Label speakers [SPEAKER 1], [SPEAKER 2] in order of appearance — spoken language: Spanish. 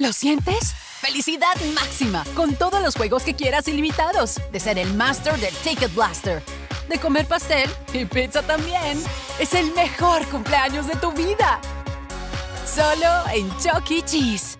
[SPEAKER 1] ¿Lo sientes? ¡Felicidad máxima! Con todos los juegos que quieras ilimitados. De ser el master del Ticket Blaster. De comer pastel y pizza también. Es el mejor cumpleaños de tu vida. Solo en Chuck E. Cheese.